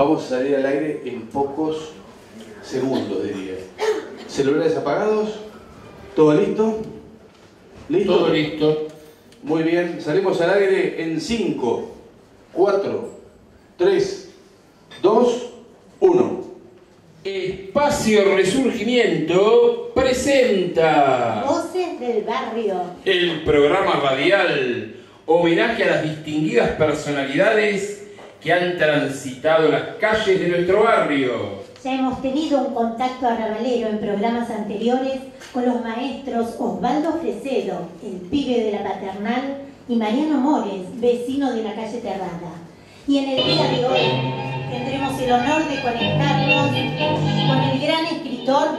Vamos a salir al aire en pocos segundos, diría. ¿Celulares apagados? ¿Todo listo? ¿Listo? Todo listo. Muy bien, salimos al aire en 5, 4, 3, 2, 1. Espacio Resurgimiento presenta Voces del barrio. el programa radial homenaje a las distinguidas personalidades que han transitado las calles de nuestro barrio. Ya hemos tenido un contacto arrabalero en programas anteriores con los maestros Osvaldo Fresedo, el pibe de la paternal, y Mariano Mores, vecino de la calle Terrada. Y en el día de hoy tendremos el honor de conectarnos con el gran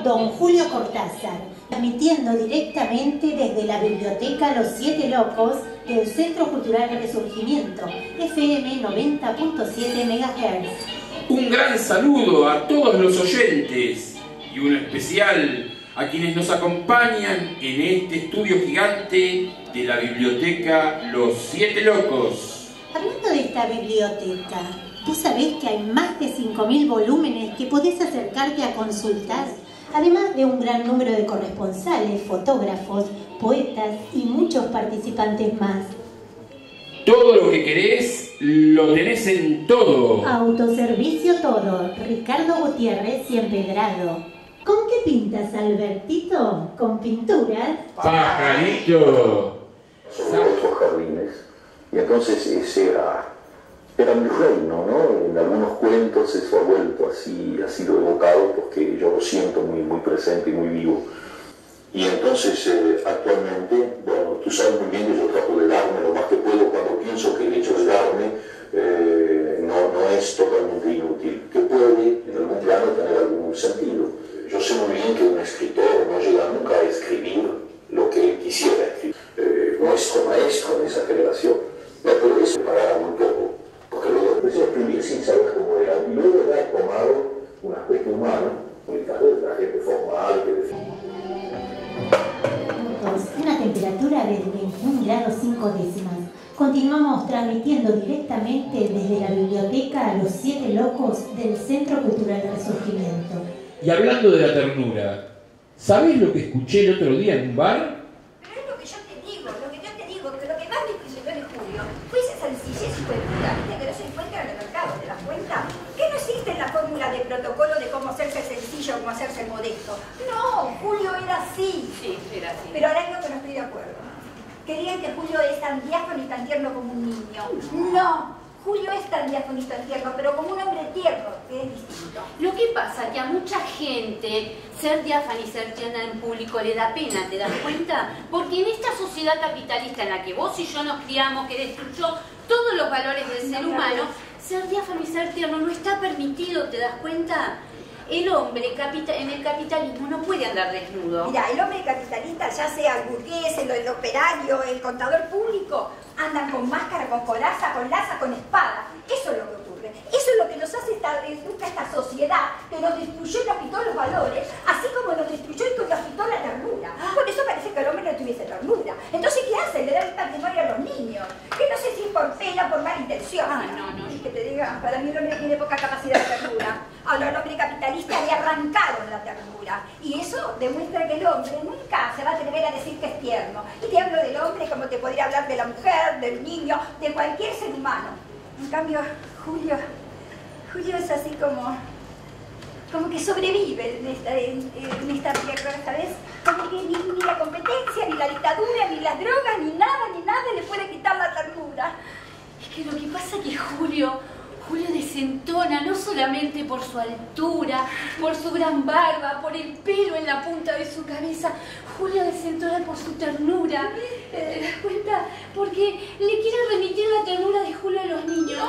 don Julio Cortázar, transmitiendo directamente desde la biblioteca Los Siete Locos del Centro Cultural Resurgimiento, FM 90.7 MHz. Un gran saludo a todos los oyentes y uno especial a quienes nos acompañan en este estudio gigante de la biblioteca Los Siete Locos. Hablando de esta biblioteca, ¿tú sabés que hay más de 5.000 volúmenes que podés acercarte a consultar? Además de un gran número de corresponsales, fotógrafos, poetas y muchos participantes más. Todo lo que querés lo tenés en todo. Autoservicio Todo, Ricardo Gutiérrez y Empedrado. ¿Con qué pintas, Albertito? ¿Con pinturas? Pajarito. sobre esos jardines. Y entonces ese era, era mi reino, eso ha vuelto así, ha sido evocado porque yo lo siento muy, muy presente y muy vivo. Y entonces eh, actualmente, bueno, tú sabes muy bien que yo trato de darme lo más que puedo cuando pienso que el hecho de darme eh, no, no es totalmente inútil, que puede en algún plano tener algún sentido. Yo sé muy bien que un escritor no llega nunca a escribir lo que él quisiera escribir. Eh, nuestro maestro de esa generación. No, pero eso pararon un 5 décimas. Continuamos transmitiendo directamente desde la biblioteca Los Siete Locos del Centro Cultural Resurgimiento. Y hablando de la ternura, ¿sabés lo que escuché el otro día en un bar? Pero es lo que yo te digo, lo que yo te digo, que lo que más me impresionó de Julio fue esa sencillez y cultura, viste que no se encuentra en el mercado, ¿te das cuenta? Que no existe la fórmula de protocolo de cómo hacerse sencillo, cómo hacerse modesto. No, Julio era así. Sí, era así. Pero ahora hay algo que no estoy de acuerdo. Querían que Julio es tan diáfano y tan tierno como un niño. No, Julio es tan diáfano y tan tierno, pero como un hombre tierno, que es distinto. Lo que pasa es que a mucha gente ser diáfana y ser tierna en público le da pena, ¿te das cuenta? Porque en esta sociedad capitalista en la que vos y yo nos criamos, que destruyó todos los valores del ser humano, ser diáfano y ser tierno no está permitido, ¿te das cuenta? El hombre capita- en el capitalismo no puede andar desnudo. Mira, el hombre capitalista, ya sea el burgués, el, el operario, el contador público, andan con máscara, con coraza, con laza, con espada. Eso es lo que ocurre. Eso es lo que nos hace esta, esta sociedad que nos destruyó y nos quitó los valores, así como nos destruyó y nos quitó la ternura. Por eso parece que el hombre no tuviese ternura. Entonces, ¿qué hace? Le da el patrimonio a los niños. Que no sé si es por pena o por mala intención. Ah, no, no. Y que te diga, para mí el hombre tiene poca capacidad de ternura. Ahora el hombre capitalista le arrancaron la ternura. Y eso demuestra que el hombre nunca se va a atrever a decir que es tierno. Y te hablo del hombre como te podría hablar de la mujer, del niño, de cualquier ser humano. En cambio, Julio, Julio es así como, como que sobrevive en esta, en, en esta tierra, ¿sabes? Como que ni, ni la competencia, ni la dictadura, ni las drogas, ni nada, ni nada le puede quitar la ternura. Es que lo que pasa es que Julio, desentona no solamente por su altura, por su gran barba, por el pelo en la punta de su cabeza. Julio desentona por su ternura. ¿Te das cuenta? Porque le quiere remitir la ternura de Julio a los niños.